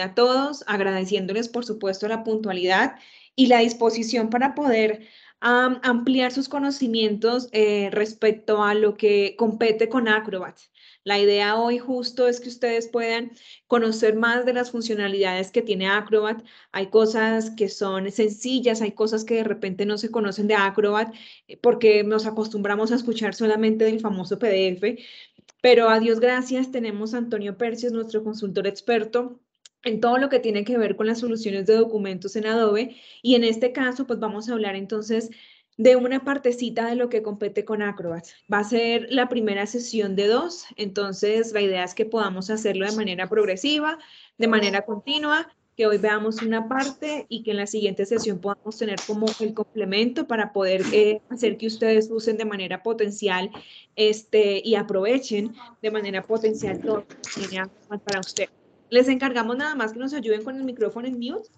a todos, agradeciéndoles por supuesto la puntualidad y la disposición para poder ampliar sus conocimientos eh, respecto a lo que compete con Acrobat. La idea hoy justo es que ustedes puedan conocer más de las funcionalidades que tiene Acrobat. Hay cosas que son sencillas, hay cosas que de repente no se conocen de Acrobat eh, porque nos acostumbramos a escuchar solamente del famoso PDF. Pero a Dios gracias, tenemos a Antonio Percios, nuestro consultor experto, en todo lo que tiene que ver con las soluciones de documentos en Adobe. Y en este caso, pues vamos a hablar entonces de una partecita de lo que compete con Acrobat. Va a ser la primera sesión de dos, entonces la idea es que podamos hacerlo de manera progresiva, de manera continua, que hoy veamos una parte y que en la siguiente sesión podamos tener como el complemento para poder eh, hacer que ustedes usen de manera potencial este, y aprovechen de manera potencial todo lo que tiene para usted. Les encargamos nada más que nos ayuden con el micrófono en mute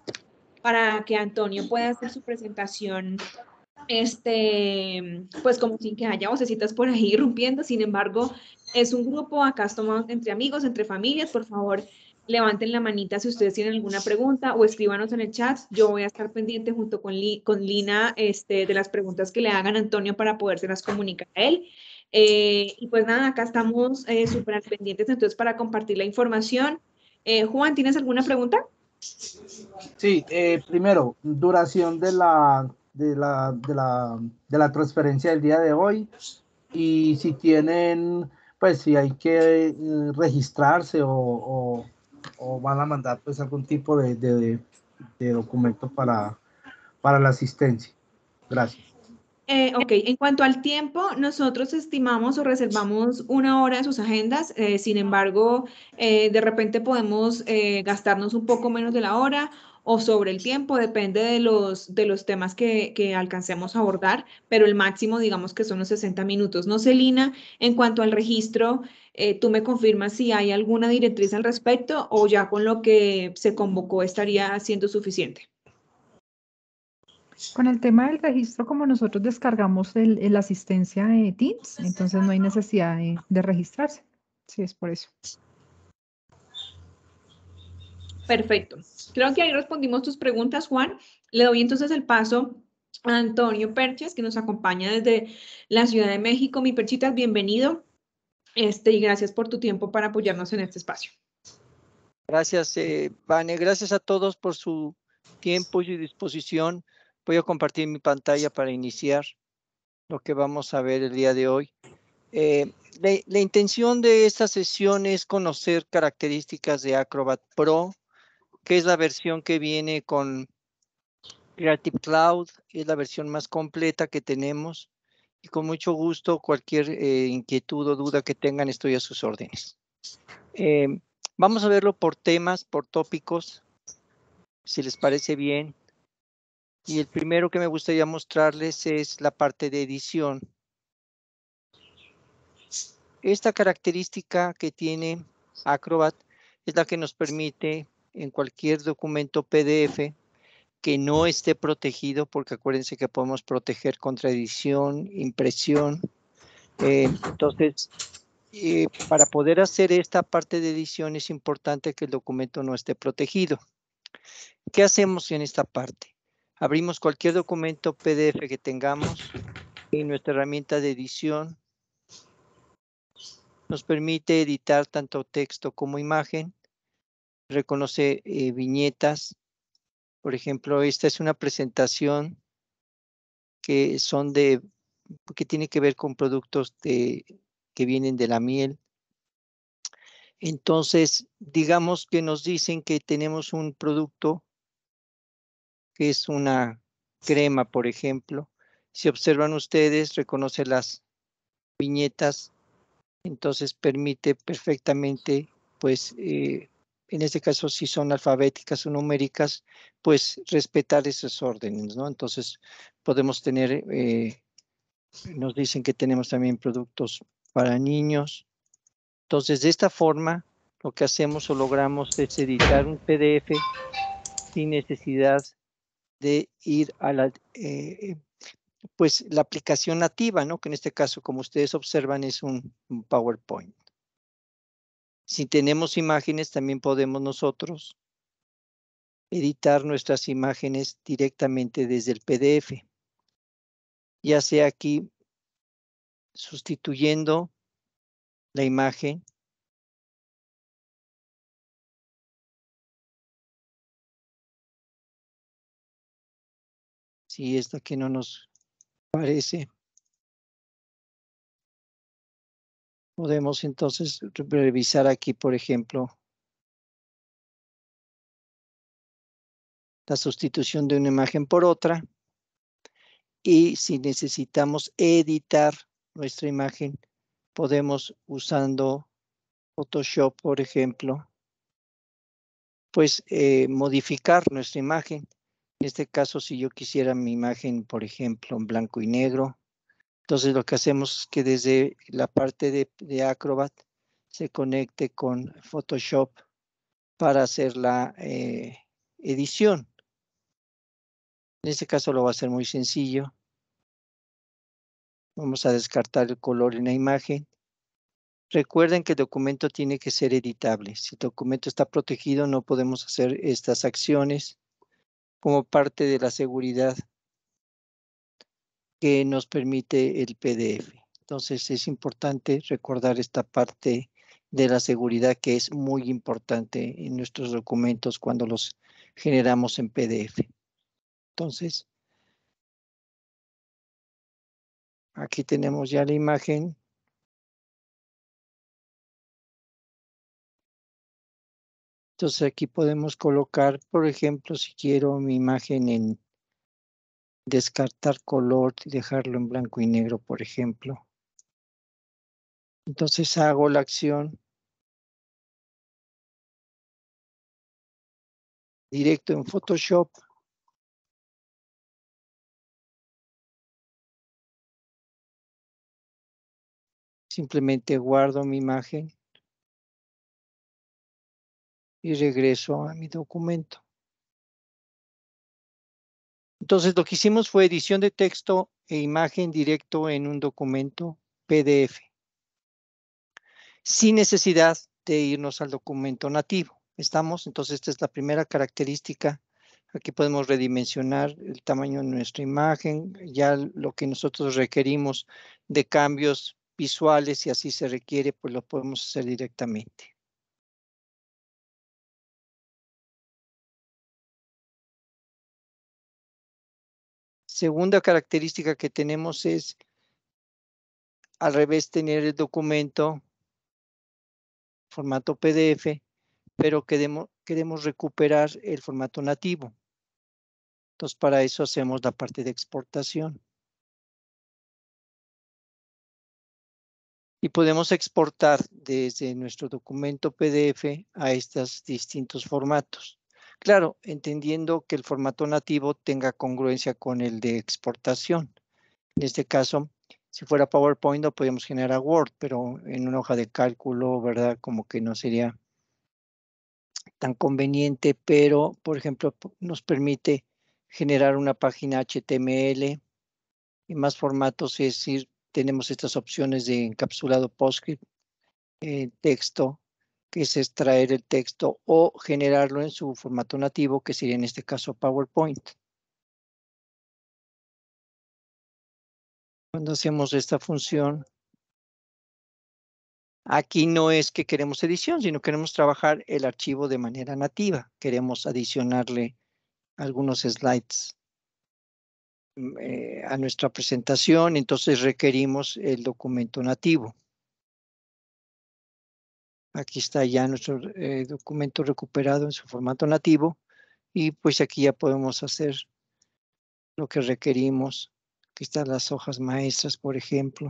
para que Antonio pueda hacer su presentación este, pues como sin que haya vocecitas por ahí irrumpiendo, sin embargo, es un grupo, acá estamos entre amigos, entre familias, por favor, levanten la manita si ustedes tienen alguna pregunta o escríbanos en el chat, yo voy a estar pendiente junto con, con Lina este, de las preguntas que le hagan a Antonio para podérselas comunicar a él. Eh, y pues nada, acá estamos eh, súper pendientes entonces para compartir la información. Eh, Juan, ¿tienes alguna pregunta? Sí, primero, duración de la de la, de la, de la transferencia del día de hoy y si tienen, pues si hay que eh, registrarse o, o, van a mandar pues algún tipo de, de, de documento para, para la asistencia. Gracias. Eh, ok, en cuanto al tiempo, nosotros estimamos o reservamos una hora de sus agendas, eh, sin embargo, de repente podemos gastarnos un poco menos de la hora o sobre el tiempo, depende de los, de los temas que, que, alcancemos a abordar, pero el máximo digamos que son los 60 minutos. No sé, Lina, en cuanto al registro, eh, tú me confirmas si hay alguna directriz al respecto o ya con lo que se convocó estaría siendo suficiente. Con el tema del registro, como nosotros descargamos el, la asistencia de Teams, entonces no hay necesidad de, de registrarse. Sí, es por eso. Perfecto. Creo que ahí respondimos tus preguntas, Juan. Le doy entonces el paso a Antonio Perches, que nos acompaña desde la Ciudad de México. Mi Perchitas, bienvenido. Este, y gracias por tu tiempo para apoyarnos en este espacio. Gracias, eh, Vane. Gracias a todos por su tiempo y disposición. Voy a compartir mi pantalla para iniciar lo que vamos a ver el día de hoy. Eh, la, intención de esta sesión es conocer características de Acrobat Pro, que es la versión que viene con Creative Cloud, es la versión más completa que tenemos y con mucho gusto cualquier eh, inquietud o duda que tengan estoy a sus órdenes. Eh, vamos a verlo por temas, por tópicos, si les parece bien. Y el primero que me gustaría mostrarles es la parte de edición. Esta característica que tiene Acrobat es la que nos permite en cualquier documento PDF que no esté protegido, porque acuérdense que podemos proteger contra edición, impresión. Eh, entonces, eh, para poder hacer esta parte de edición es importante que el documento no esté protegido. ¿Qué hacemos en esta parte? Abrimos cualquier documento PDF que tengamos en nuestra herramienta de edición. Nos permite editar tanto texto como imagen reconoce eh, viñetas. Por ejemplo, esta es una presentación que son de, que tiene que ver con productos de, que vienen de la miel. Entonces, digamos que nos dicen que tenemos un producto que es una crema, por ejemplo. Si observan ustedes, reconoce las viñetas, entonces permite perfectamente, pues, eh, en este caso si son alfabéticas o numéricas, pues respetar esos órdenes, ¿no? Entonces podemos tener, eh, nos dicen que tenemos también productos para niños. Entonces de esta forma lo que hacemos o logramos es editar un PDF sin necesidad de ir a la, eh, pues la aplicación nativa, ¿no? Que en este caso, como ustedes observan, es un PowerPoint. Si tenemos imágenes, también podemos nosotros editar nuestras imágenes directamente desde el PDF. Ya sea aquí sustituyendo la imagen si esta que no nos parece. Podemos entonces revisar aquí, por ejemplo, la sustitución de una imagen por otra. Y si necesitamos editar nuestra imagen, podemos usando Photoshop, por ejemplo, pues eh, modificar nuestra imagen. En este caso, si yo quisiera mi imagen, por ejemplo, en blanco y negro, entonces lo que hacemos es que desde la parte de, Acrobat se conecte con Photoshop para hacer la eh, edición. En este caso lo va a hacer muy sencillo. Vamos a descartar el color en la imagen. Recuerden que el documento tiene que ser editable. Si el documento está protegido, no podemos hacer estas acciones como parte de la seguridad que nos permite el PDF. Entonces es importante recordar esta parte de la seguridad que es muy importante en nuestros documentos cuando los generamos en PDF. Entonces, aquí tenemos ya la imagen. Entonces aquí podemos colocar, por ejemplo, si quiero mi imagen en descartar color y dejarlo en blanco y negro, por ejemplo. Entonces hago la acción directo en Photoshop. Simplemente guardo mi imagen y regreso a mi documento. Entonces, lo que hicimos fue edición de texto e imagen directo en un documento PDF, sin necesidad de irnos al documento nativo. ¿Estamos? Entonces, esta es la primera característica. Aquí podemos redimensionar el tamaño de nuestra imagen, ya lo que nosotros requerimos de cambios visuales, si así se requiere, pues lo podemos hacer directamente. Segunda característica que tenemos es, al revés, tener el documento formato PDF, pero queremos, recuperar el formato nativo. Entonces, para eso hacemos la parte de exportación. Y podemos exportar desde nuestro documento PDF a estos distintos formatos. Claro, entendiendo que el formato nativo tenga congruencia con el de exportación. En este caso, si fuera PowerPoint no podríamos generar Word, pero en una hoja de cálculo, ¿verdad? Como que no sería tan conveniente, pero, por ejemplo, nos permite generar una página HTML y más formatos, es decir, tenemos estas opciones de encapsulado PostScript, eh, texto, que es extraer el texto o generarlo en su formato nativo, que sería en este caso PowerPoint. Cuando hacemos esta función, aquí no es que queremos edición, sino queremos trabajar el archivo de manera nativa. Queremos adicionarle algunos slides mm, eh, a nuestra presentación, entonces requerimos el documento nativo. Aquí está ya nuestro eh, documento recuperado en su formato nativo y pues aquí ya podemos hacer lo que requerimos. Aquí están las hojas maestras, por ejemplo.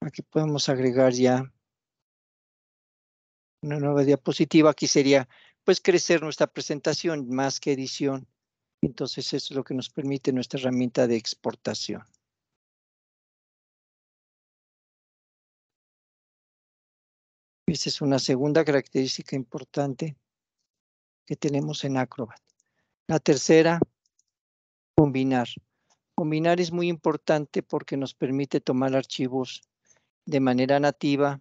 Aquí podemos agregar ya una nueva diapositiva. Aquí sería pues crecer nuestra presentación más que edición. Entonces eso es lo que nos permite nuestra herramienta de exportación. Esa es una segunda característica importante que tenemos en Acrobat. La tercera, combinar. Combinar es muy importante porque nos permite tomar archivos de manera nativa,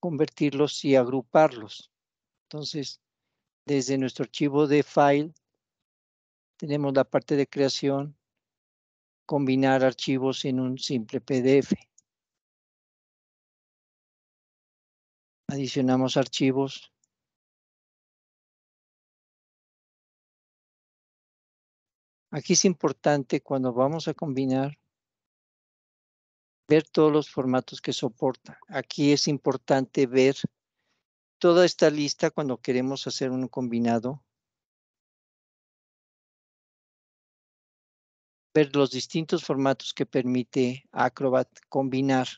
convertirlos y agruparlos. Entonces, desde nuestro archivo de file, tenemos la parte de creación, combinar archivos en un simple PDF. Adicionamos archivos. Aquí es importante cuando vamos a combinar ver todos los formatos que soporta. Aquí es importante ver toda esta lista cuando queremos hacer un combinado. Ver los distintos formatos que permite Acrobat combinar.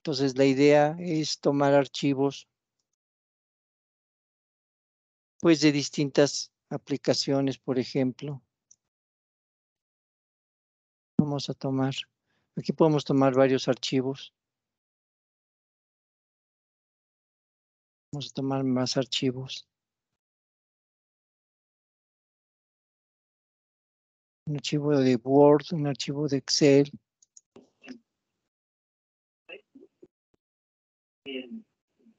Entonces la idea es tomar archivos pues de distintas aplicaciones, por ejemplo. Vamos a tomar, aquí podemos tomar varios archivos. Vamos a tomar más archivos. Un archivo de Word, un archivo de Excel.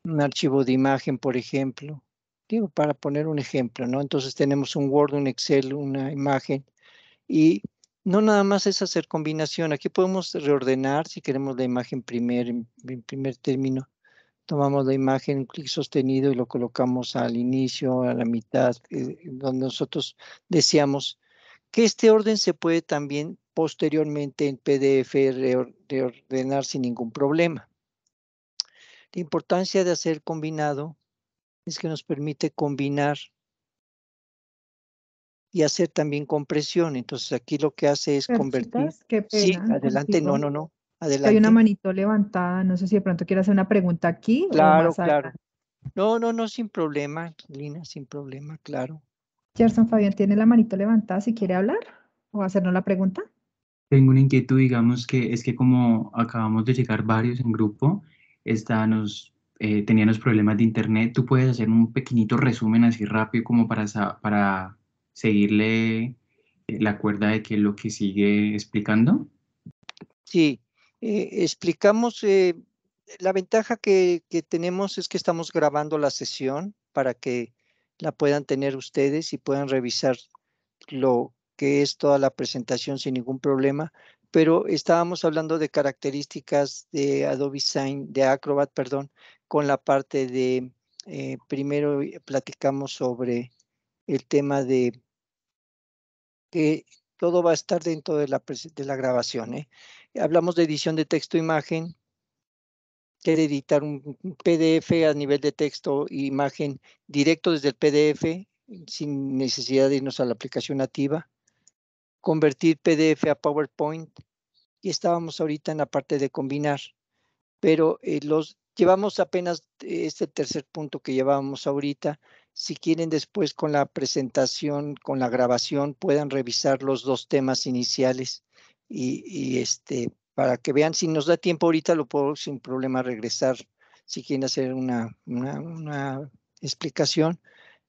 Un archivo de imagen, por ejemplo. Digo, para poner un ejemplo, ¿no? Entonces tenemos un Word, un Excel, una imagen y no nada más es hacer combinación. Aquí podemos reordenar si queremos la imagen primer, en, primer término. Tomamos la imagen, un clic sostenido y lo colocamos al inicio, a la mitad, eh, donde nosotros deseamos que este orden se puede también posteriormente en PDF reordenar sin ningún problema. La importancia de hacer combinado es que nos permite combinar y hacer también compresión. Entonces aquí lo que hace es convertir. sí, adelante, no, no, no. Adelante. Hay una manito levantada, no sé si de pronto quiere hacer una pregunta aquí. Claro, claro. No, no, no, sin problema, Lina, sin problema, claro. Gerson Fabián tiene la manito levantada si quiere hablar o hacernos la pregunta. Tengo una inquietud, digamos que es que como acabamos de llegar varios en grupo, está, nos, eh, teníamos problemas de internet, tú puedes hacer un pequeñito resumen así rápido como para, para seguirle eh, la cuerda de que lo que sigue explicando? Sí, eh, explicamos, eh, la ventaja que, que, tenemos es que estamos grabando la sesión para que la puedan tener ustedes y puedan revisar lo que es toda la presentación sin ningún problema, pero estábamos hablando de características de Adobe Sign, de Acrobat, perdón, con la parte de, primero platicamos sobre el tema de que todo va a estar dentro de la, de la grabación. ¿eh? Hablamos de edición de texto-imagen, quiere editar un PDF a nivel de texto e imagen directo desde el PDF, sin necesidad de irnos a la aplicación nativa, convertir PDF a PowerPoint, y estábamos ahorita en la parte de combinar, pero eh, los llevamos apenas este tercer punto que llevábamos ahorita, si quieren después con la presentación, con la grabación, puedan revisar los dos temas iniciales y, este, para que vean, si nos da tiempo ahorita, lo puedo sin problema regresar, si quieren hacer una, una, explicación.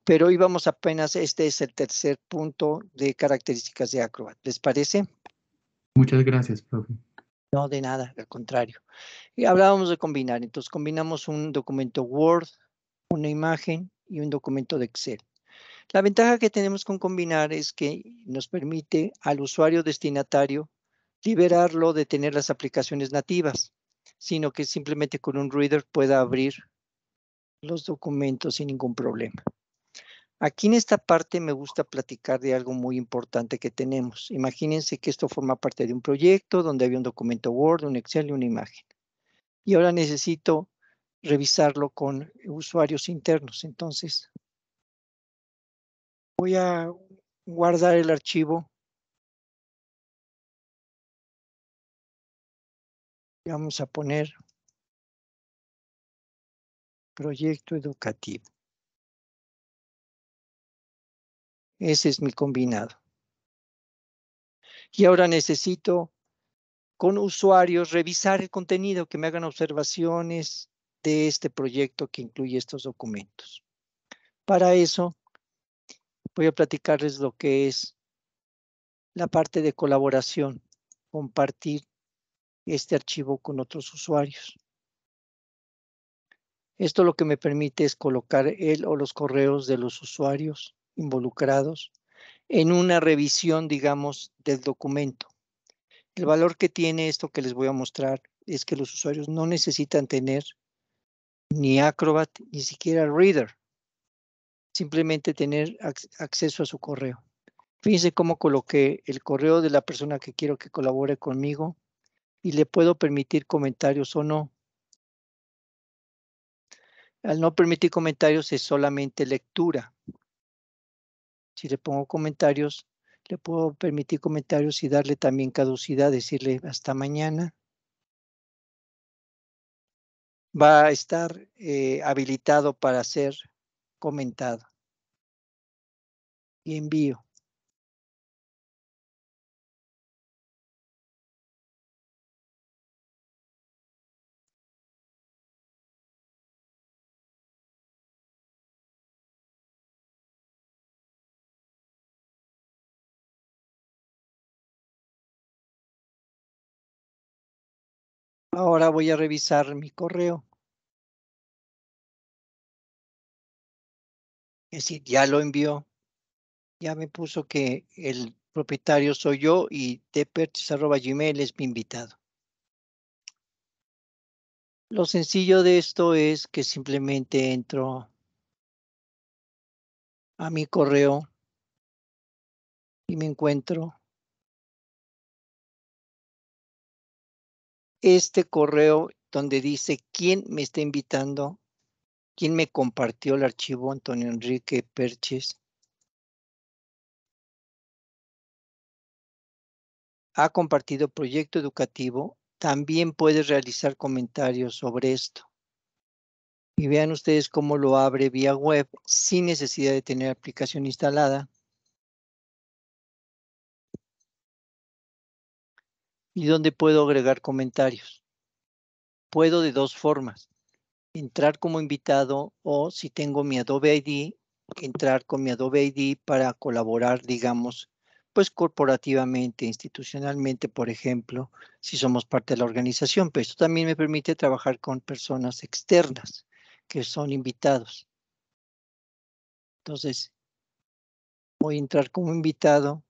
Pero hoy vamos apenas, este es el tercer punto de características de Acrobat. ¿Les parece? Muchas gracias, profe. No, de nada, al contrario. Y hablábamos de combinar, entonces combinamos un documento Word, una imagen y un documento de Excel. La ventaja que tenemos con combinar es que nos permite al usuario destinatario liberarlo de tener las aplicaciones nativas, sino que simplemente con un reader pueda abrir los documentos sin ningún problema. Aquí en esta parte me gusta platicar de algo muy importante que tenemos. Imagínense que esto forma parte de un proyecto donde había un documento Word, un Excel y una imagen. Y ahora necesito revisarlo con usuarios internos. Entonces, voy a guardar el archivo. Vamos a poner proyecto educativo. Ese es mi combinado. Y ahora necesito con usuarios revisar el contenido, que me hagan observaciones, de este proyecto que incluye estos documentos. Para eso, voy a platicarles lo que es la parte de colaboración, compartir este archivo con otros usuarios. Esto lo que me permite es colocar él o los correos de los usuarios involucrados en una revisión, digamos, del documento. El valor que tiene esto que les voy a mostrar es que los usuarios no necesitan tener ni Acrobat, ni siquiera Reader. Simplemente tener acceso a su correo. Fíjense cómo coloqué el correo de la persona que quiero que colabore conmigo y le puedo permitir comentarios o no. Al no permitir comentarios es solamente lectura. Si le pongo comentarios, le puedo permitir comentarios y darle también caducidad, decirle hasta mañana. Va a estar eh, habilitado para ser comentado. Y envío. Ahora voy a revisar mi correo. Es decir, ya lo envió. Ya me puso que el propietario soy yo y gmail es mi invitado. Lo sencillo de esto es que simplemente entro a mi correo y me encuentro este correo donde dice quién me está invitando, quién me compartió el archivo, Antonio Enrique Perches. Ha compartido proyecto educativo. También puedes realizar comentarios sobre esto. Y vean ustedes cómo lo abre vía web sin necesidad de tener aplicación instalada. Y dónde puedo agregar comentarios. Puedo de dos formas. Entrar como invitado o si tengo mi Adobe ID, entrar con mi Adobe ID para colaborar, digamos, pues corporativamente, institucionalmente, por ejemplo, si somos parte de la organización. Pero esto también me permite trabajar con personas externas que son invitados. Entonces, voy a entrar como invitado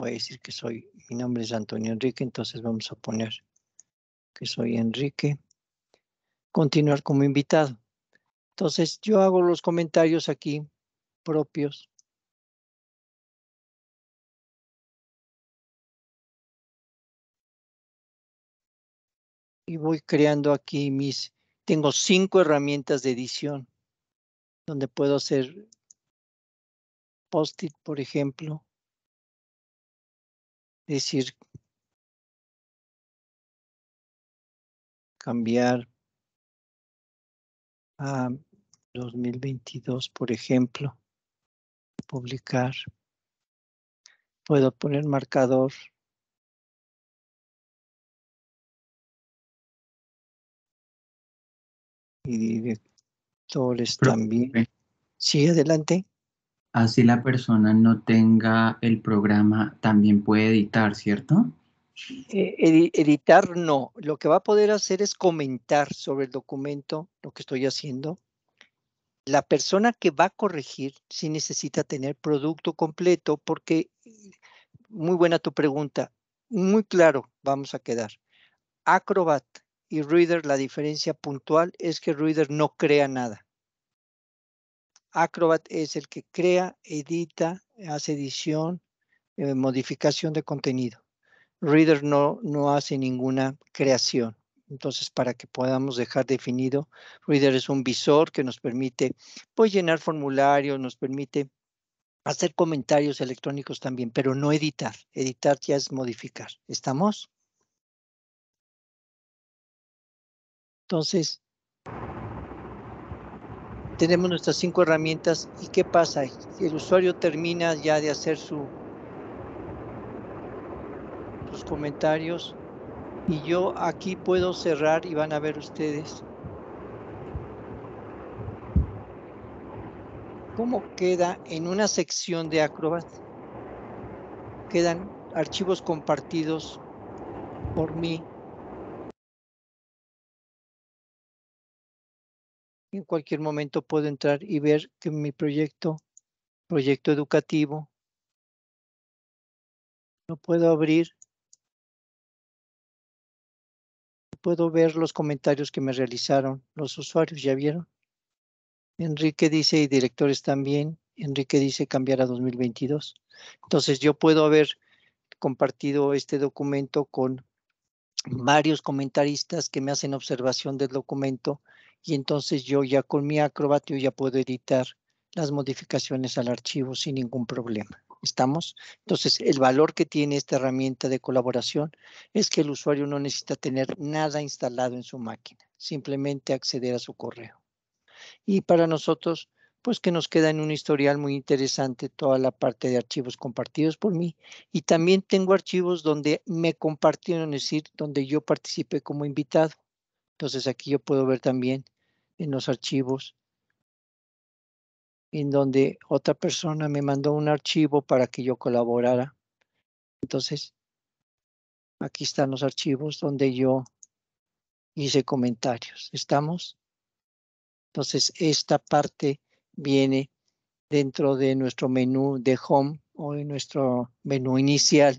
voy a decir que soy, mi nombre es Antonio Enrique, entonces vamos a poner que soy Enrique. Continuar como invitado. Entonces yo hago los comentarios aquí propios. Y voy creando aquí mis, tengo cinco herramientas de edición donde puedo hacer post-it, por ejemplo decir, cambiar a 2022, por ejemplo, publicar. Puedo poner marcador. Y directores también. Sí, adelante así la persona no tenga el programa, también puede editar, ¿cierto? Eh, editar no. Lo que va a poder hacer es comentar sobre el documento, lo que estoy haciendo. La persona que va a corregir sí necesita tener producto completo porque, muy buena tu pregunta, muy claro vamos a quedar. Acrobat y Reader, la diferencia puntual es que Reader no crea nada. Acrobat es el que crea, edita, hace edición, eh, modificación de contenido. Reader no, no hace ninguna creación. Entonces, para que podamos dejar definido, Reader es un visor que nos permite pues, llenar formularios, nos permite hacer comentarios electrónicos también, pero no editar. Editar ya es modificar. ¿Estamos? Entonces, tenemos nuestras cinco herramientas y qué pasa el usuario termina ya de hacer su, sus comentarios y yo aquí puedo cerrar y van a ver ustedes. Cómo queda en una sección de Acrobat quedan archivos compartidos por mí En cualquier momento puedo entrar y ver que mi proyecto, proyecto educativo, lo puedo abrir. Puedo ver los comentarios que me realizaron los usuarios, ¿ya vieron? Enrique dice, y directores también. Enrique dice cambiar a 2022. Entonces yo puedo haber compartido este documento con varios comentaristas que me hacen observación del documento y entonces yo ya con mi Acrobat yo ya puedo editar las modificaciones al archivo sin ningún problema. ¿Estamos? Entonces, el valor que tiene esta herramienta de colaboración es que el usuario no necesita tener nada instalado en su máquina, simplemente acceder a su correo. Y para nosotros, pues que nos queda en un historial muy interesante toda la parte de archivos compartidos por mí. Y también tengo archivos donde me compartieron, es decir, donde yo participé como invitado. Entonces aquí yo puedo ver también en los archivos en donde otra persona me mandó un archivo para que yo colaborara. Entonces, aquí están los archivos donde yo hice comentarios. ¿Estamos? Entonces, esta parte viene dentro de nuestro menú de Home o en nuestro menú inicial,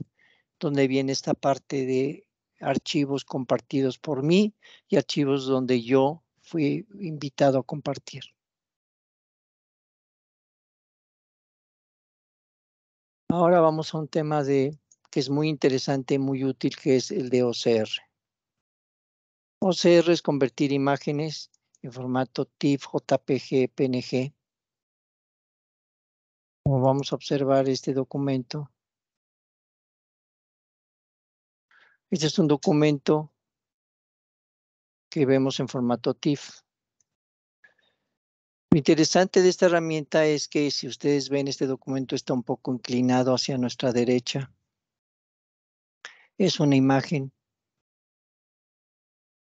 donde viene esta parte de archivos compartidos por mí y archivos donde yo fui invitado a compartir. Ahora vamos a un tema de que es muy interesante, muy útil, que es el de OCR. OCR es convertir imágenes en formato TIFF, JPG, PNG. Vamos a observar este documento. Este es un documento que vemos en formato TIFF. Lo interesante de esta herramienta es que si ustedes ven este documento está un poco inclinado hacia nuestra derecha. Es una imagen.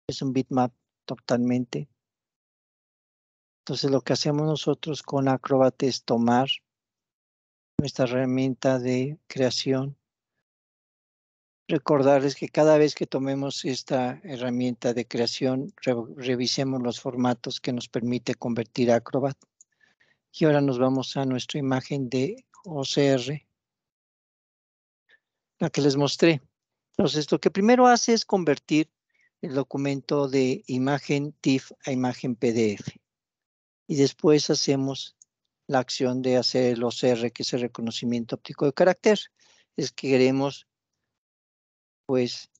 Es un bitmap totalmente. Entonces lo que hacemos nosotros con Acrobat es tomar nuestra herramienta de creación recordarles que cada vez que tomemos esta herramienta de creación, revisemos los formatos que nos permite convertir Acrobat. Y ahora nos vamos a nuestra imagen de OCR, la que les mostré. Entonces, lo que primero hace es convertir el documento de imagen TIFF a imagen PDF. Y después hacemos la acción de hacer el OCR, que es el reconocimiento óptico de carácter. Es que queremos pues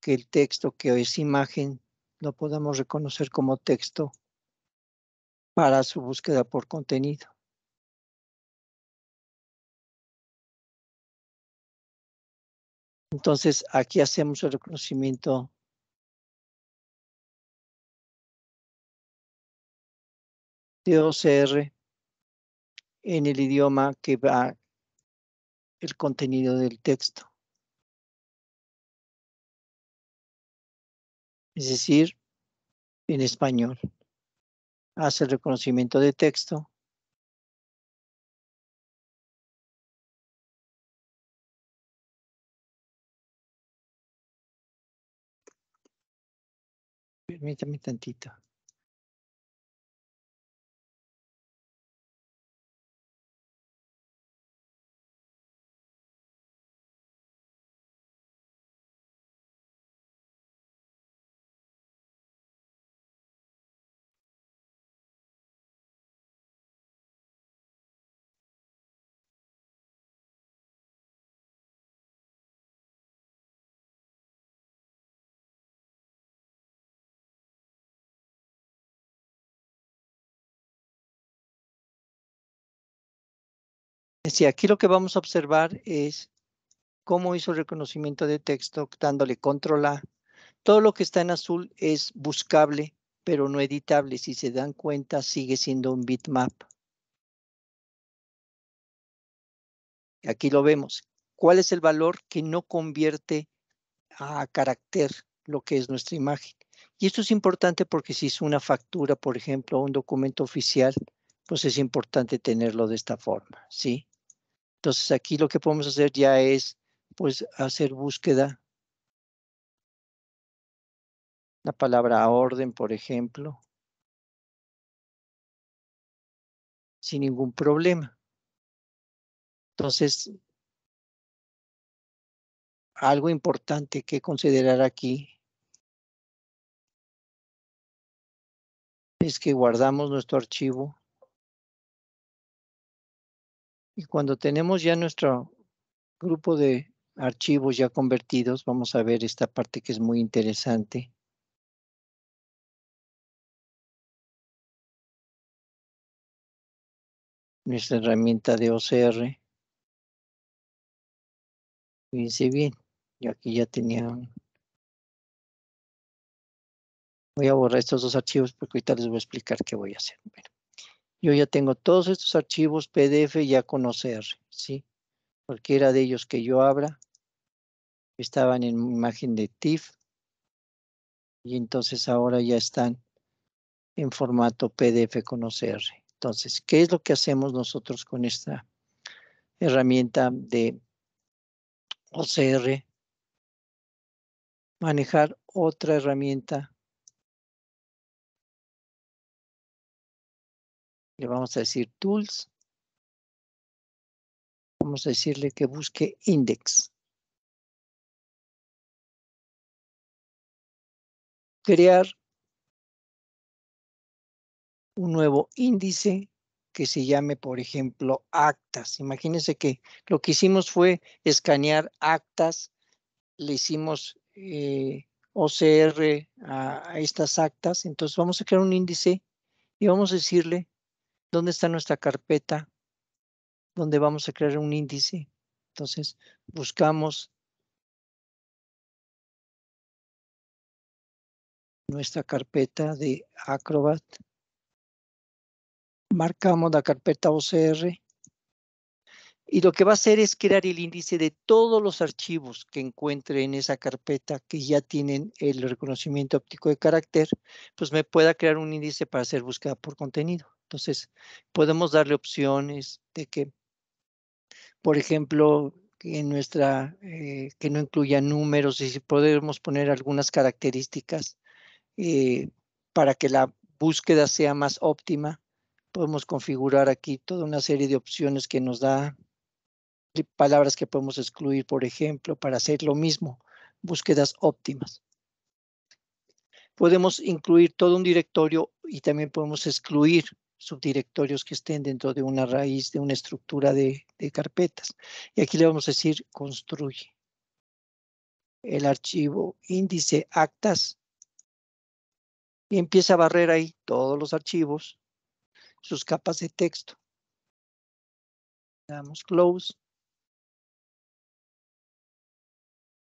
que el texto que es imagen lo podamos reconocer como texto para su búsqueda por contenido. Entonces, aquí hacemos el reconocimiento de OCR en el idioma que va el contenido del texto. es decir, en español. Hace el reconocimiento de texto. Permítame tantito. Si aquí lo que vamos a observar es cómo hizo el reconocimiento de texto dándole control A. Todo lo que está en azul es buscable, pero no editable. Si se dan cuenta, sigue siendo un bitmap. Aquí lo vemos. ¿Cuál es el valor que no convierte a carácter lo que es nuestra imagen? Y esto es importante porque si es una factura, por ejemplo, un documento oficial, pues es importante tenerlo de esta forma, ¿sí? Entonces aquí lo que podemos hacer ya es pues hacer búsqueda. La palabra orden, por ejemplo. Sin ningún problema. Entonces, algo importante que considerar aquí es que guardamos nuestro archivo y cuando tenemos ya nuestro grupo de archivos ya convertidos, vamos a ver esta parte que es muy interesante. Nuestra herramienta de OCR. Fíjense bien, yo aquí ya tenía Voy a borrar estos dos archivos porque ahorita les voy a explicar qué voy a hacer. Bueno, yo ya tengo todos estos archivos PDF ya con OCR, ¿sí? Cualquiera de ellos que yo abra estaban en imagen de TIFF y entonces ahora ya están en formato PDF con OCR. Entonces, ¿qué es lo que hacemos nosotros con esta herramienta de OCR? Manejar otra herramienta le vamos a decir tools. Vamos a decirle que busque index. Crear un nuevo índice que se llame, por ejemplo, actas. Imagínense que lo que hicimos fue escanear actas, le hicimos eh, OCR a, a estas actas, entonces vamos a crear un índice y vamos a decirle ¿Dónde está nuestra carpeta? Donde vamos a crear un índice. Entonces, buscamos nuestra carpeta de Acrobat. Marcamos la carpeta OCR. Y lo que va a hacer es crear el índice de todos los archivos que encuentre en esa carpeta que ya tienen el reconocimiento óptico de carácter, pues me pueda crear un índice para hacer búsqueda por contenido. Entonces, podemos darle opciones de que, por ejemplo, en nuestra, eh, que no incluya números y si podemos poner algunas características eh, para que la búsqueda sea más óptima. Podemos configurar aquí toda una serie de opciones que nos da palabras que podemos excluir, por ejemplo, para hacer lo mismo, búsquedas óptimas. Podemos incluir todo un directorio y también podemos excluir subdirectorios que estén dentro de una raíz, de una estructura de, carpetas. Y aquí le vamos a decir construye. El archivo índice actas y empieza a barrer ahí todos los archivos, sus capas de texto. Damos close.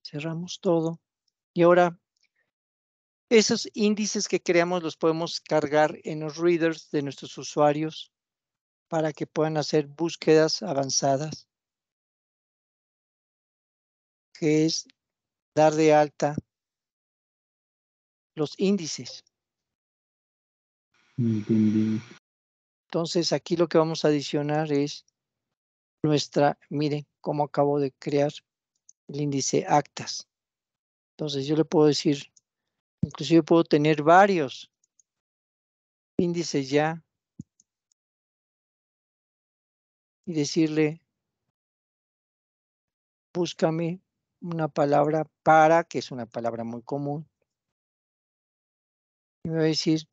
Cerramos todo. Y ahora esos índices que creamos los podemos cargar en los readers de nuestros usuarios para que puedan hacer búsquedas avanzadas, que es dar de alta los índices. Entonces aquí lo que vamos a adicionar es nuestra, miren cómo acabo de crear el índice actas. Entonces yo le puedo decir Inclusive puedo tener varios índices ya y decirle, búscame una palabra para, que es una palabra muy común. Y me va a decir,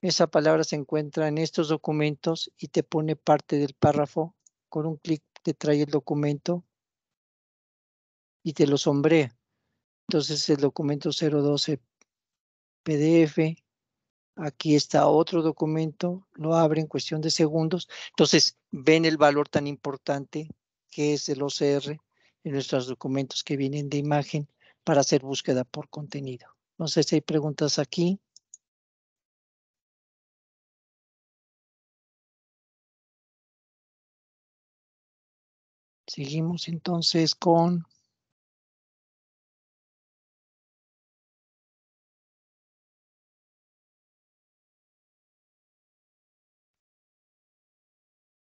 esa palabra se encuentra en estos documentos y te pone parte del párrafo. Con un clic te trae el documento y te lo sombrea. Entonces el documento 012 PDF. Aquí está otro documento, lo abre en cuestión de segundos. Entonces, ven el valor tan importante que es el OCR en nuestros documentos que vienen de imagen para hacer búsqueda por contenido. No sé si hay preguntas aquí. Seguimos entonces con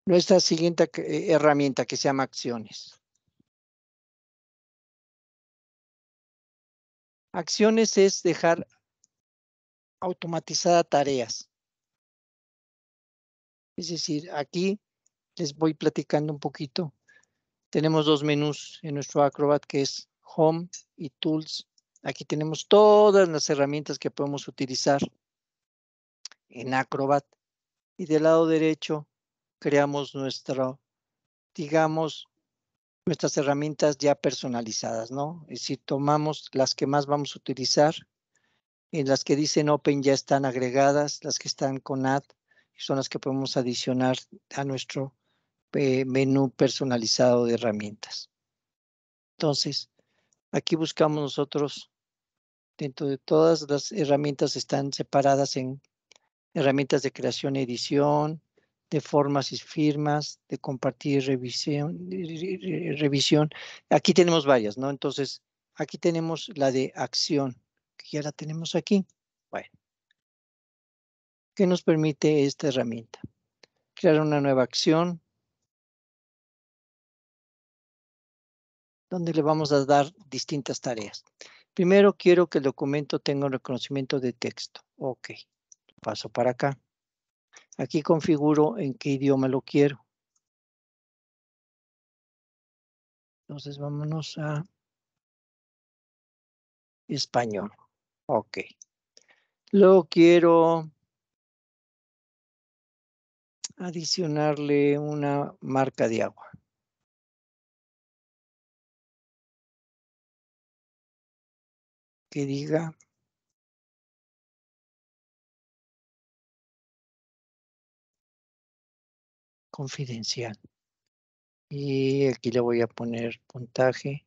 nuestra siguiente eh, herramienta que se llama acciones. Acciones es dejar automatizada tareas. Es decir, aquí les voy platicando un poquito. Tenemos dos menús en nuestro Acrobat que es Home y Tools. Aquí tenemos todas las herramientas que podemos utilizar en Acrobat. Y del lado derecho creamos nuestro, digamos, nuestras herramientas ya personalizadas, ¿no? Es decir, tomamos las que más vamos a utilizar, en las que dicen Open ya están agregadas, las que están con Add, son las que podemos adicionar a nuestro eh, menú personalizado de herramientas. Entonces, aquí buscamos nosotros, dentro de todas las herramientas están separadas en herramientas de creación edición, de formas y firmas, de compartir revisión, revisión. Aquí tenemos varias, ¿no? Entonces, aquí tenemos la de acción, que ya la tenemos aquí. Bueno. ¿Qué nos permite esta herramienta? Crear una nueva acción, donde le vamos a dar distintas tareas. Primero quiero que el documento tenga un reconocimiento de texto. Ok, paso para acá. Aquí configuro en qué idioma lo quiero. Entonces vámonos a español. Ok. Luego quiero adicionarle una marca de agua. Que diga confidencial. Y aquí le voy a poner puntaje.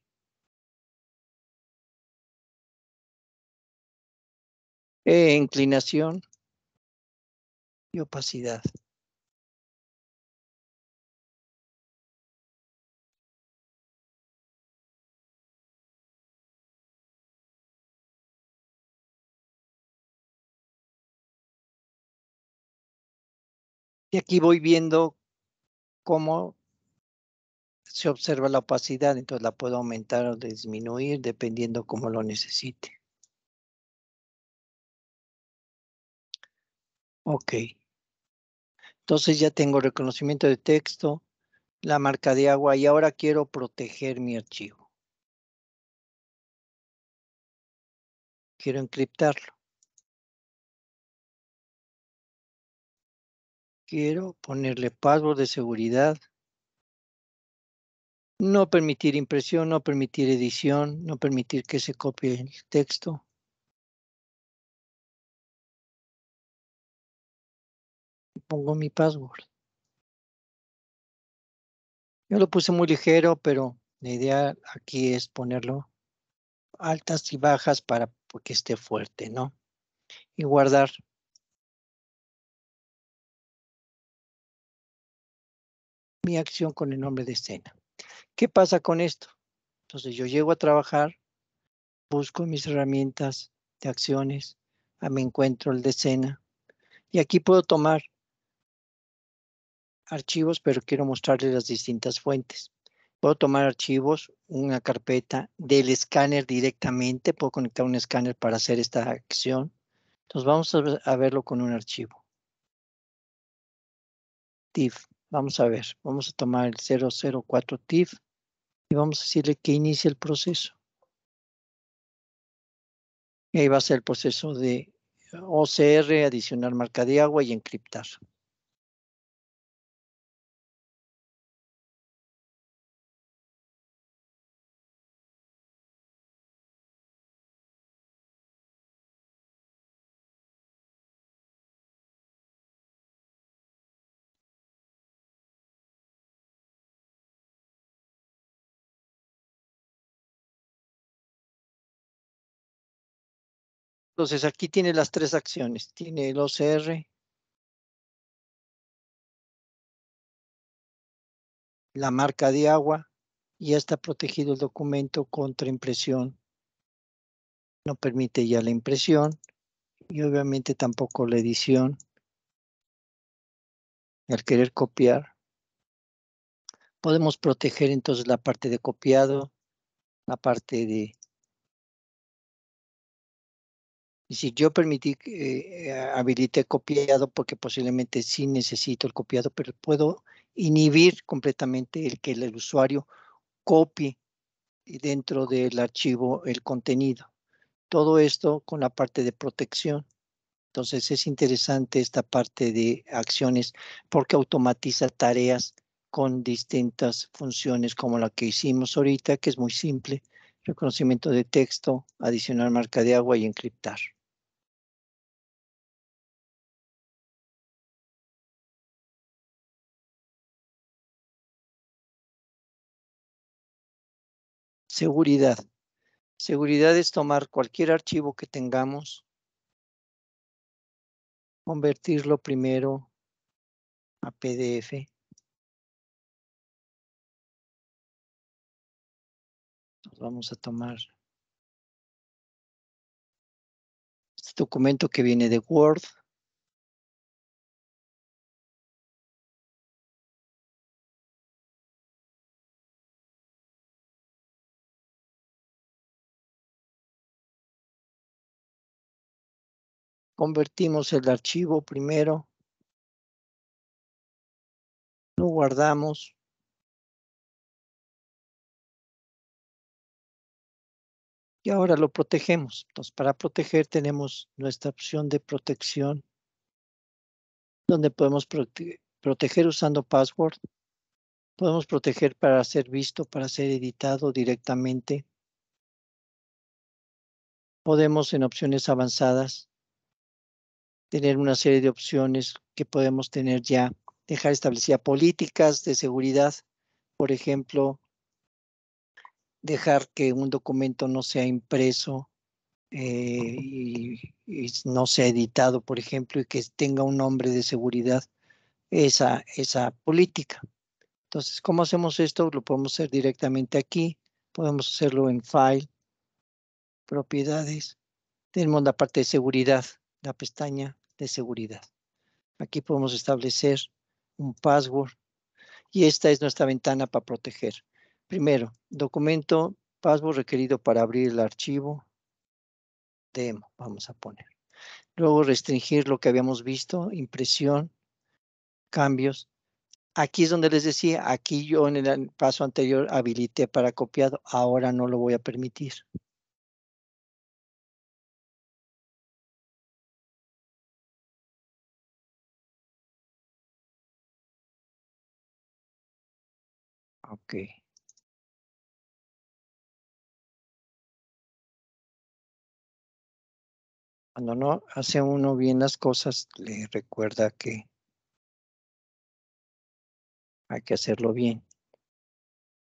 E inclinación y opacidad. Y aquí voy viendo cómo se observa la opacidad, entonces la puedo aumentar o disminuir dependiendo cómo lo necesite. Ok. Entonces ya tengo reconocimiento de texto, la marca de agua y ahora quiero proteger mi archivo. Quiero encriptarlo. Quiero ponerle password de seguridad. No permitir impresión, no permitir edición, no permitir que se copie el texto. Pongo mi password. Yo lo puse muy ligero, pero la idea aquí es ponerlo altas y bajas para que esté fuerte, ¿no? Y guardar. Mi acción con el nombre de escena. ¿Qué pasa con esto? Entonces yo llego a trabajar, busco mis herramientas de acciones, ah, me encuentro el de escena y aquí puedo tomar archivos, pero quiero mostrarles las distintas fuentes. Puedo tomar archivos, una carpeta del escáner directamente, puedo conectar un escáner para hacer esta acción. Entonces vamos a, verlo con un archivo. TIFF. Vamos a ver, vamos a tomar el 004 TIF y vamos a decirle que inicie el proceso. Y ahí va a ser el proceso de OCR, adicionar marca de agua y encriptar. Entonces aquí tiene las tres acciones. Tiene el OCR. La marca de agua. Y ya está protegido el documento contra impresión. No permite ya la impresión. Y obviamente tampoco la edición. Al querer copiar. Podemos proteger entonces la parte de copiado, la parte de Es decir, yo permití, eh, habilité copiado porque posiblemente sí necesito el copiado, pero puedo inhibir completamente el que el usuario copie dentro del archivo el contenido. Todo esto con la parte de protección. Entonces es interesante esta parte de acciones porque automatiza tareas con distintas funciones como la que hicimos ahorita, que es muy simple. Reconocimiento de texto, adicionar marca de agua y encriptar. Seguridad. Seguridad es tomar cualquier archivo que tengamos, convertirlo primero a PDF. vamos a tomar este documento que viene de Word. Convertimos el archivo primero. Lo guardamos. Y ahora lo protegemos. Entonces, para proteger tenemos nuestra opción de protección, donde podemos proteger usando password. Podemos proteger para ser visto, para ser editado directamente. Podemos en opciones avanzadas tener una serie de opciones que podemos tener ya, dejar establecidas políticas de seguridad, por ejemplo, dejar que un documento no sea impreso eh, y, no sea editado, por ejemplo, y que tenga un nombre de seguridad, esa, esa política. Entonces, ¿cómo hacemos esto? Lo podemos hacer directamente aquí, podemos hacerlo en File, Propiedades, tenemos la parte de seguridad, la pestaña de seguridad. Aquí podemos establecer un password y esta es nuestra ventana para proteger. Primero, documento, password requerido para abrir el archivo. Demo, vamos a poner. Luego restringir lo que habíamos visto, impresión, cambios. Aquí es donde les decía, aquí yo en el paso anterior habilité para copiado, ahora no lo voy a permitir. Ok. Cuando no hace uno bien las cosas, le recuerda que hay que hacerlo bien.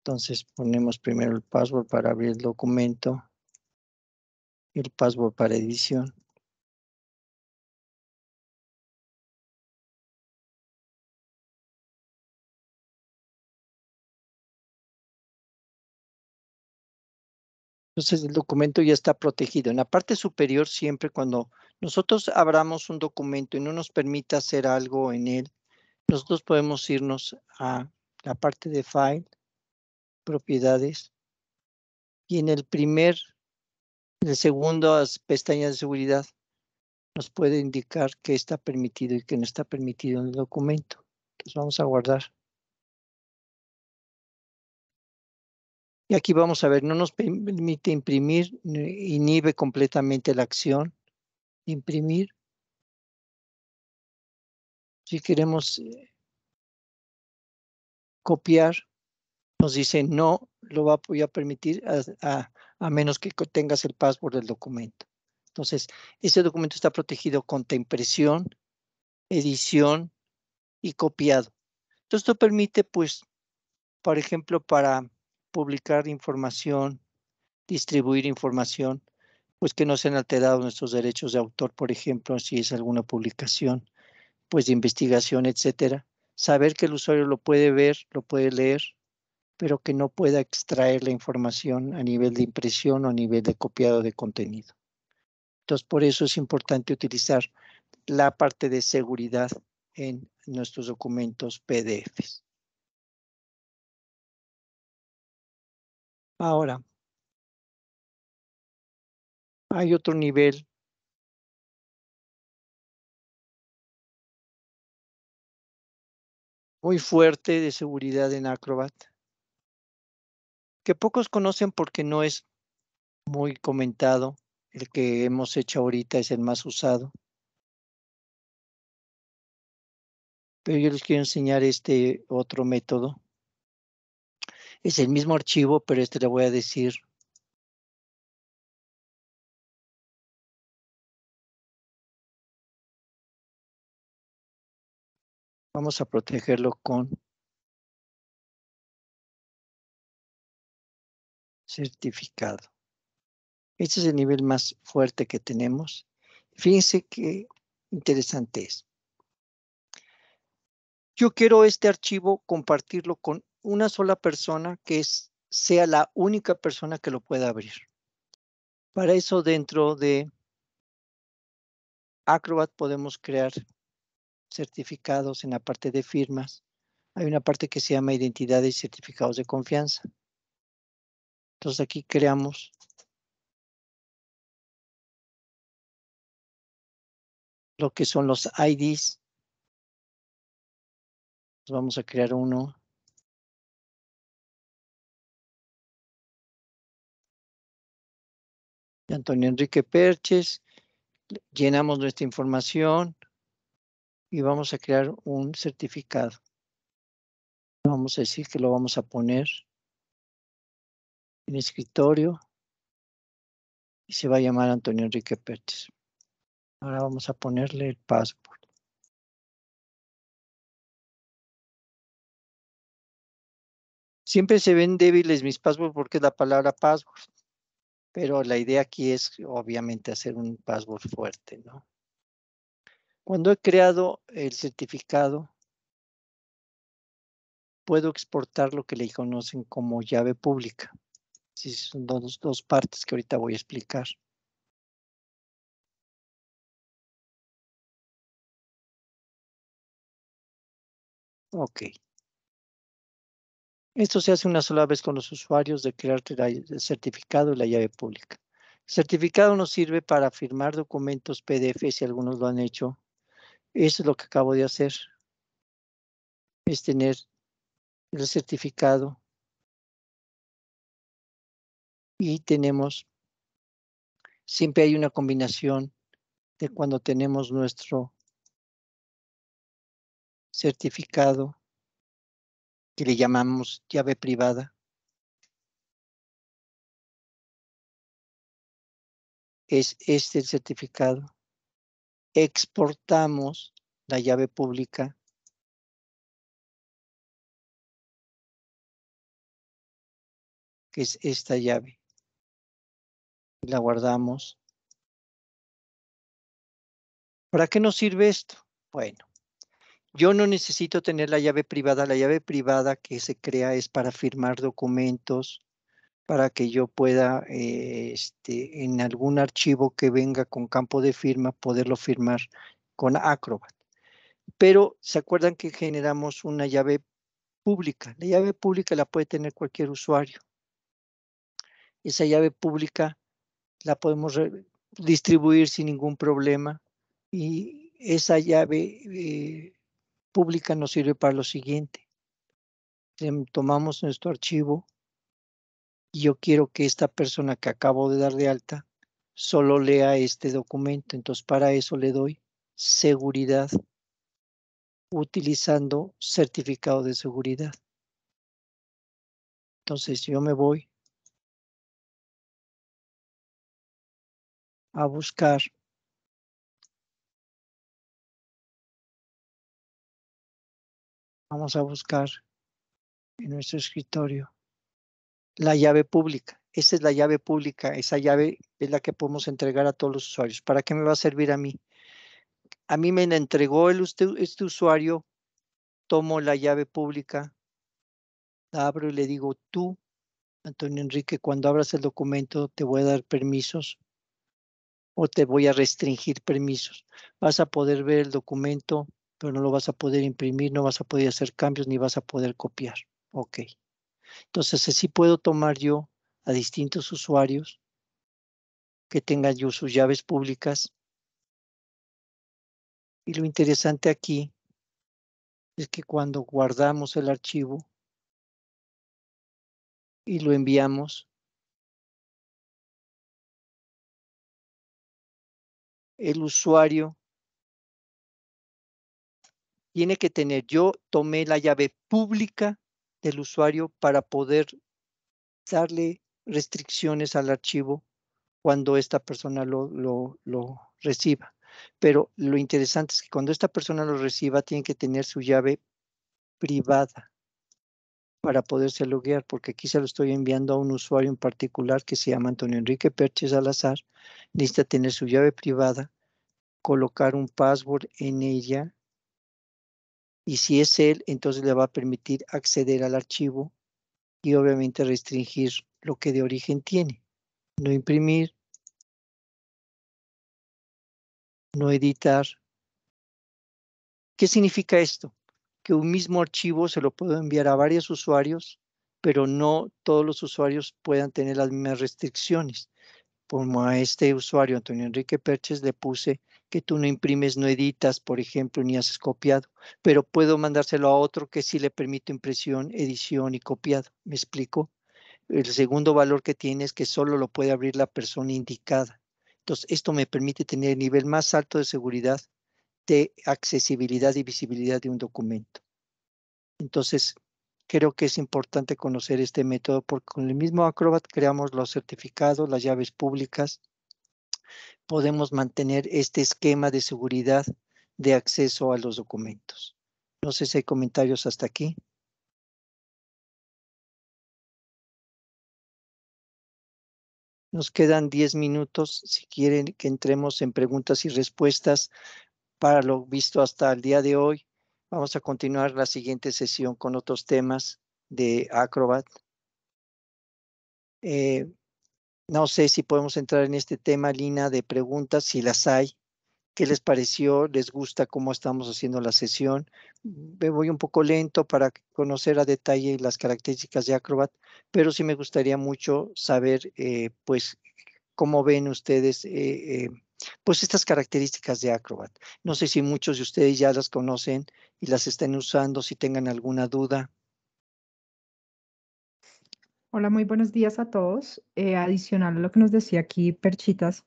Entonces ponemos primero el password para abrir el documento y el password para edición. Entonces el documento ya está protegido. En la parte superior siempre cuando nosotros abramos un documento y no nos permita hacer algo en él, nosotros podemos irnos a la parte de File, Propiedades, y en el primer, en el segundo pestañas de seguridad, nos puede indicar qué está permitido y qué no está permitido en el documento. Entonces vamos a guardar. Aquí vamos a ver, no nos permite imprimir, inhibe completamente la acción. Imprimir. Si queremos eh, copiar, nos dice no lo va a permitir a, a, menos que tengas el password del documento. Entonces, este documento está protegido contra impresión, edición y copiado. Entonces, esto permite, pues, por ejemplo, para publicar información, distribuir información, pues que no sean alterados nuestros derechos de autor, por ejemplo, si es alguna publicación, pues de investigación, etcétera. Saber que el usuario lo puede ver, lo puede leer, pero que no pueda extraer la información a nivel de impresión o a nivel de copiado de contenido. Entonces, por eso es importante utilizar la parte de seguridad en nuestros documentos PDFs. Ahora, hay otro nivel muy fuerte de seguridad en Acrobat, que pocos conocen porque no es muy comentado. El que hemos hecho ahorita es el más usado. Pero yo les quiero enseñar este otro método. Es el mismo archivo, pero este le voy a decir Vamos a protegerlo con certificado. Este es el nivel más fuerte que tenemos. Fíjense qué interesante es. Yo quiero este archivo compartirlo con una sola persona que es, sea la única persona que lo pueda abrir. Para eso dentro de Acrobat podemos crear certificados en la parte de firmas. Hay una parte que se llama identidades y certificados de confianza. Entonces aquí creamos lo que son los IDs. Vamos a crear uno. Antonio Enrique Perches. Llenamos nuestra información y vamos a crear un certificado. Vamos a decir que lo vamos a poner en escritorio y se va a llamar Antonio Enrique Pérez. Ahora vamos a ponerle el password. Siempre se ven débiles mis passwords porque es la palabra password, pero la idea aquí es obviamente hacer un password fuerte, ¿no? Cuando he creado el certificado, puedo exportar lo que le conocen como llave pública. Sí, son dos, dos partes que ahorita voy a explicar. Ok. Esto se hace una sola vez con los usuarios de crear el certificado y la llave pública. El certificado nos sirve para firmar documentos PDF si algunos lo han hecho eso es lo que acabo de hacer. Es tener el certificado. Y tenemos, siempre hay una combinación de cuando tenemos nuestro certificado que le llamamos llave privada. Es este el certificado exportamos la llave pública que es esta llave. La guardamos. ¿Para qué nos sirve esto? Bueno, yo no necesito tener la llave privada. La llave privada que se crea es para firmar documentos, para que yo pueda, eh, este, en algún archivo que venga con campo de firma, poderlo firmar con Acrobat. Pero se acuerdan que generamos una llave pública. La llave pública la puede tener cualquier usuario. Esa llave pública la podemos distribuir sin ningún problema y esa llave eh, pública nos sirve para lo siguiente. Em, tomamos nuestro archivo, y yo quiero que esta persona que acabo de dar de alta solo lea este documento. Entonces, para eso le doy seguridad utilizando certificado de seguridad. Entonces, yo me voy a buscar Vamos a buscar en nuestro escritorio la llave pública. Esa es la llave pública, esa llave es la que podemos entregar a todos los usuarios. ¿Para qué me va a servir a mí? A mí me la entregó el, este usuario, tomo la llave pública, la abro y le digo, tú, Antonio Enrique, cuando abras el documento te voy a dar permisos o te voy a restringir permisos. Vas a poder ver el documento, no lo vas a poder imprimir, no vas a poder hacer cambios ni vas a poder copiar. Ok. Entonces, así puedo tomar yo a distintos usuarios que tengan yo sus llaves públicas. Y lo interesante aquí es que cuando guardamos el archivo y lo enviamos, el usuario tiene que tener, yo tomé la llave pública del usuario para poder darle restricciones al archivo cuando esta persona lo, lo, reciba. Pero lo interesante es que cuando esta persona lo reciba, tiene que tener su llave privada para poderse loguear, porque aquí se lo estoy enviando a un usuario en particular que se llama Antonio Enrique Perches Salazar. Necesita tener su llave privada, colocar un password en ella y si es él, entonces le va a permitir acceder al archivo y obviamente restringir lo que de origen tiene. No imprimir, no editar. ¿Qué significa esto? Que un mismo archivo se lo puedo enviar a varios usuarios, pero no todos los usuarios puedan tener las mismas restricciones. Como a este usuario, Antonio Enrique Perches, le puse que tú no imprimes, no editas, por ejemplo, ni haces copiado, pero puedo mandárselo a otro que sí le permite impresión, edición y copiado. ¿Me explico? El segundo valor que tiene es que solo lo puede abrir la persona indicada. Entonces, esto me permite tener el nivel más alto de seguridad de accesibilidad y visibilidad de un documento. Entonces, creo que es importante conocer este método porque con el mismo Acrobat creamos los certificados, las llaves públicas, podemos mantener este esquema de seguridad de acceso a los documentos. No sé si hay comentarios hasta aquí. Nos quedan 10 minutos. Si quieren que entremos en preguntas y respuestas para lo visto hasta el día de hoy, vamos a continuar la siguiente sesión con otros temas de Acrobat. Eh, no sé si podemos entrar en este tema, Lina, de preguntas, si las hay. ¿Qué les pareció? ¿Les gusta cómo estamos haciendo la sesión? Me voy un poco lento para conocer a detalle las características de Acrobat, pero sí me gustaría mucho saber, eh, pues, cómo ven ustedes, eh, eh, pues, estas características de Acrobat. No sé si muchos de ustedes ya las conocen y las estén usando, si tengan alguna duda. Hola, muy buenos días a todos. Eh, adicional a lo que nos decía aquí Perchitas,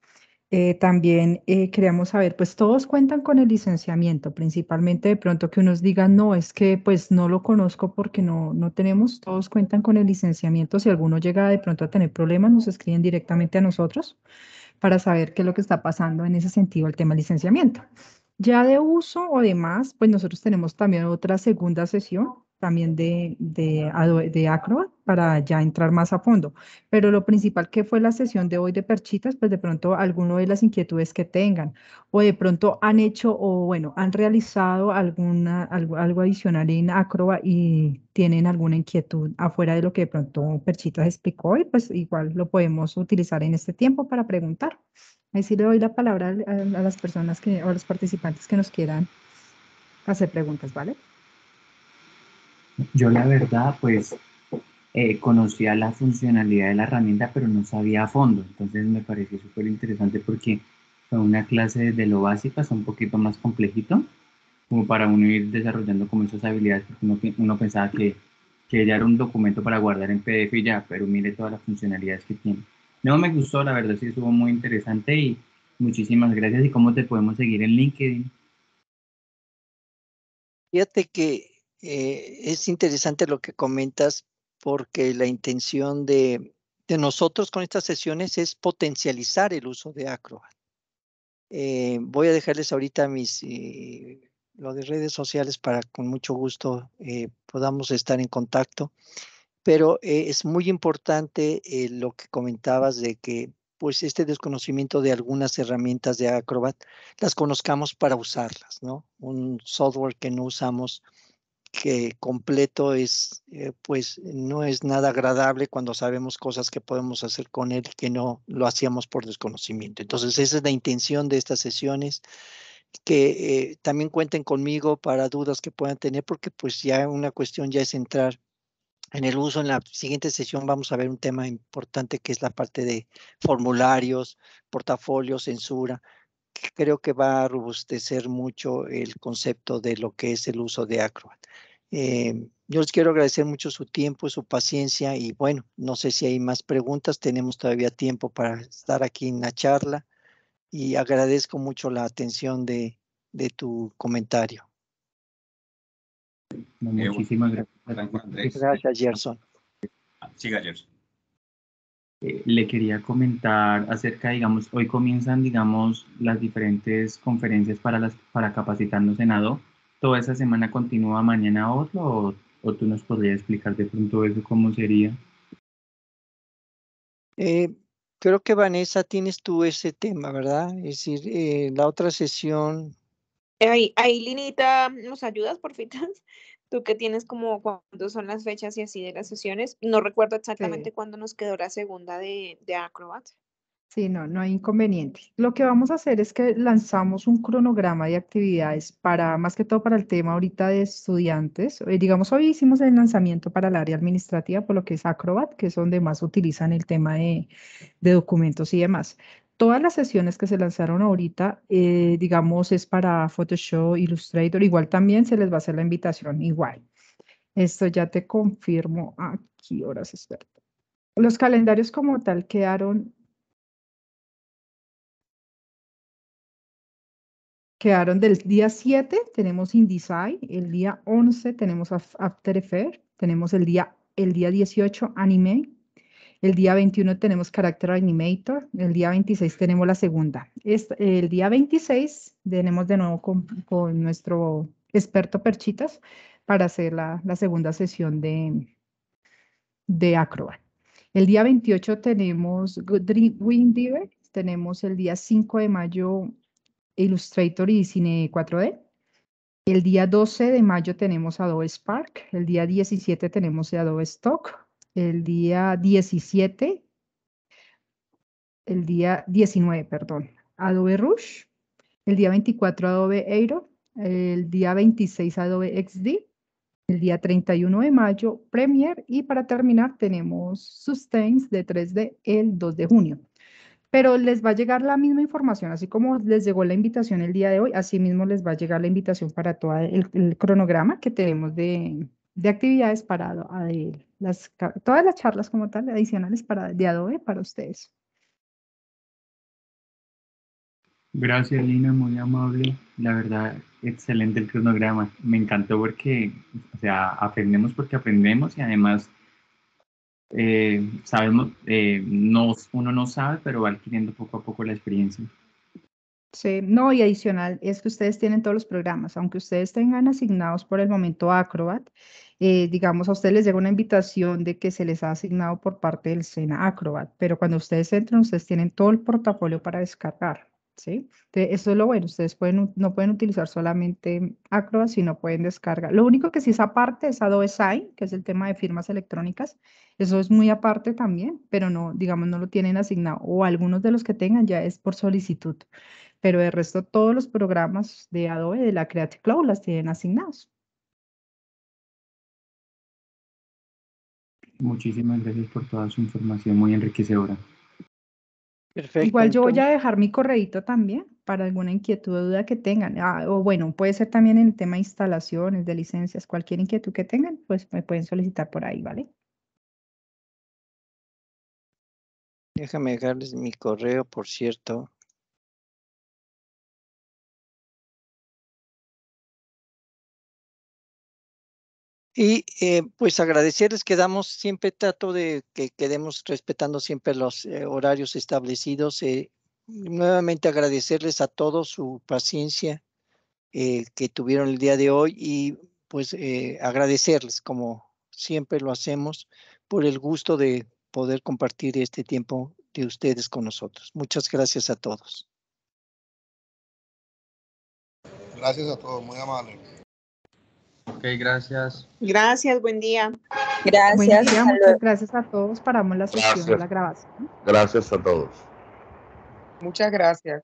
eh, también eh, queríamos saber, pues todos cuentan con el licenciamiento, principalmente de pronto que unos digan, no, es que pues no lo conozco porque no, no tenemos, todos cuentan con el licenciamiento. Si alguno llega de pronto a tener problemas, nos escriben directamente a nosotros para saber qué es lo que está pasando en ese sentido el tema licenciamiento. Ya de uso o demás, pues nosotros tenemos también otra segunda sesión también de, de, de Acrobat para ya entrar más a fondo. Pero lo principal que fue la sesión de hoy de Perchitas, pues de pronto alguno de las inquietudes que tengan o de pronto han hecho o bueno, han realizado alguna, algo, algo adicional en Acrobat y tienen alguna inquietud afuera de lo que de pronto Perchitas explicó y pues igual lo podemos utilizar en este tiempo para preguntar. Ahí sí le doy la palabra a, a las personas que, o a los participantes que nos quieran hacer preguntas, ¿vale? Yo la verdad, pues, eh, conocía la funcionalidad de la herramienta, pero no sabía a fondo. Entonces me pareció súper interesante porque fue una clase de lo básico hasta un poquito más complejito, como para uno ir desarrollando como esas habilidades, porque uno, pensaba que, que ya era un documento para guardar en PDF y ya, pero mire todas las funcionalidades que tiene. No me gustó, la verdad sí estuvo muy interesante y muchísimas gracias. ¿Y cómo te podemos seguir en LinkedIn? Fíjate que eh, es interesante lo que comentas porque la intención de, nosotros con estas sesiones es potencializar el uso de Acrobat. Eh, voy a dejarles ahorita mis eh, lo de redes sociales para con mucho gusto podamos estar en contacto. Pero es muy importante lo que comentabas de que pues este desconocimiento de algunas herramientas de Acrobat las conozcamos para usarlas, ¿no? Un software que no usamos que completo es, eh, pues no es nada agradable cuando sabemos cosas que podemos hacer con él que no lo hacíamos por desconocimiento. Entonces, esa es la intención de estas sesiones, que eh, también cuenten conmigo para dudas que puedan tener, porque pues ya una cuestión ya es entrar en el uso. En la siguiente sesión vamos a ver un tema importante que es la parte de formularios, portafolio, censura creo que va a robustecer mucho el concepto de lo que es el uso de Acrobat. Eh, yo les quiero agradecer mucho su tiempo, su paciencia y bueno, no sé si hay más preguntas, tenemos todavía tiempo para estar aquí en la charla y agradezco mucho la atención de, de tu comentario. Muchísimas gracias. Gracias, Gerson. Siga, Gerson. Eh, le quería comentar acerca, digamos, hoy comienzan, digamos, las diferentes conferencias para, las, para capacitarnos en ADO. ¿Toda esa semana continúa mañana otro o, o tú nos podrías explicar de pronto eso cómo sería? Eh, creo que Vanessa tienes tú ese tema, ¿verdad? Es decir, eh, la otra sesión. Ahí, ahí, Linita, ¿nos ayudas, por fin? Tú que tienes como cuándo son las fechas y así de las sesiones. No recuerdo exactamente Sí. cuándo nos quedó la segunda de, de Acrobat. Sí, no, no hay inconveniente. Lo que vamos a hacer es que lanzamos un cronograma de actividades para, más que todo para el tema ahorita de estudiantes. Eh, digamos, hoy hicimos el lanzamiento para el área administrativa, por lo que es Acrobat, que es donde más utilizan el tema de, de documentos y demás. Todas las sesiones que se lanzaron ahorita, eh, digamos, es para Photoshop, Illustrator, igual también se les va a hacer la invitación, igual. Esto ya te confirmo aquí, horas experto. Los calendarios como tal quedaron Quedaron del día 7, tenemos InDesign, el día 11 tenemos Af- After Effects, tenemos el día, el día 18 Anime, el día 21 tenemos Character Animator, el día 26 tenemos la segunda. Es- el día 26 tenemos de nuevo con, con nuestro experto Perchitas para hacer la, la segunda sesión de, de Acrobat. El día 28 tenemos Windiver, tenemos el día 5 de mayo Illustrator y Cine 4D. El día 12 de mayo tenemos Adobe Spark. El día 17 tenemos Adobe Stock. El día 17, el día 19, perdón, Adobe Rush. El día 24 Adobe Aero. El día 26 Adobe XD. El día 31 de mayo Premiere. Y para terminar tenemos Sustains de 3D el 2 de junio pero les va a llegar la misma información, así como les llegó la invitación el día de hoy, así mismo les va a llegar la invitación para todo el, cronograma que tenemos de, de actividades para de todas las charlas como tal, adicionales para, de Adobe para ustedes. Gracias, Lina, muy amable. La verdad, excelente el cronograma. Me encantó porque, o sea, aprendemos porque aprendemos y además eh, sabemos, eh, no, uno no sabe, pero va adquiriendo poco a poco la experiencia. Sí, no, y adicional es que ustedes tienen todos los programas, aunque ustedes tengan asignados por el momento Acrobat, eh, digamos, a ustedes les llega una invitación de que se les ha asignado por parte del SENA Acrobat, pero cuando ustedes entran, ustedes tienen todo el portafolio para descargar, ¿sí? Eso es lo bueno, ustedes pueden, no pueden utilizar solamente Acrobat, sino pueden descargar. Lo único que sí es aparte es Adobe Sign, que es el tema de firmas electrónicas, eso es muy aparte también, pero no, digamos, no lo tienen asignado, o algunos de los que tengan ya es por solicitud pero de resto todos los programas de Adobe de la Creative Cloud las tienen asignados. Muchísimas gracias por toda su información, muy enriquecedora. Perfecto. Igual yo voy a dejar mi correíto también para alguna inquietud o duda que tengan. Ah, o bueno, puede ser también en el tema de instalaciones, de licencias, cualquier inquietud que tengan, pues me pueden solicitar por ahí, ¿vale? Déjame dejarles mi correo, por cierto. Y eh, pues agradecerles, quedamos, siempre trato de que quedemos respetando siempre los eh, horarios establecidos. eh, nuevamente agradecerles a todos su paciencia eh, que tuvieron el día de hoy y pues eh, agradecerles, como siempre lo hacemos, por el gusto de poder compartir este tiempo de ustedes con nosotros. Muchas gracias a todos. Gracias a todos, muy amable. Ok, gracias. Gracias, buen día. Buen Gracias. día, hasta muchas gracias a todos. Paramos la sesión, Gracias. la grabación. Gracias a todos. Muchas gracias.